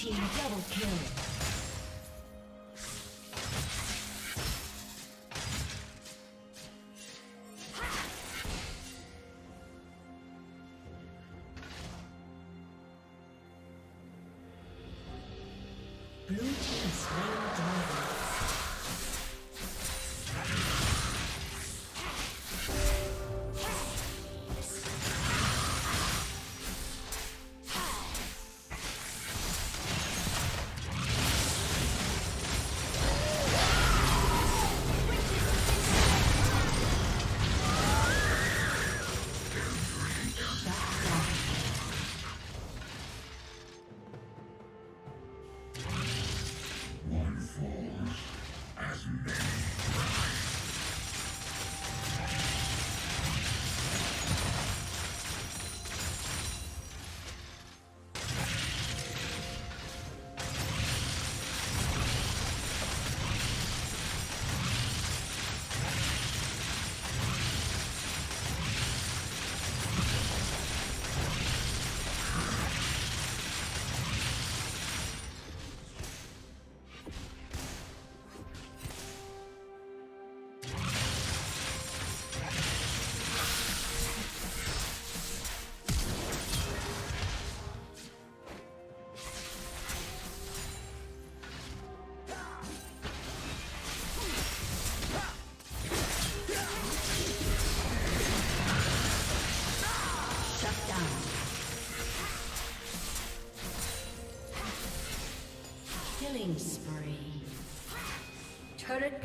Team double kill.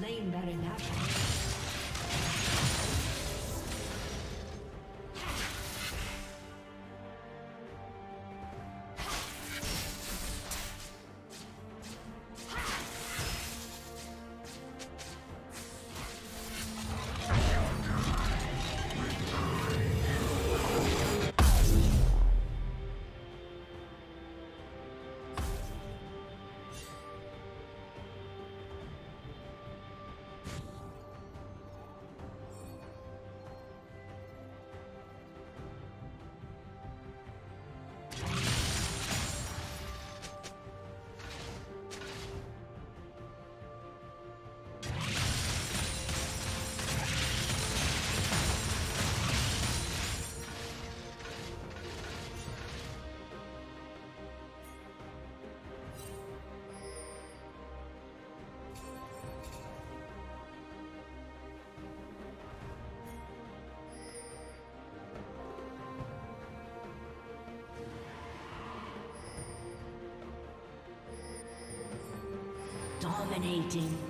Slain Baron Nashor. Dominating.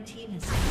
Red team has slain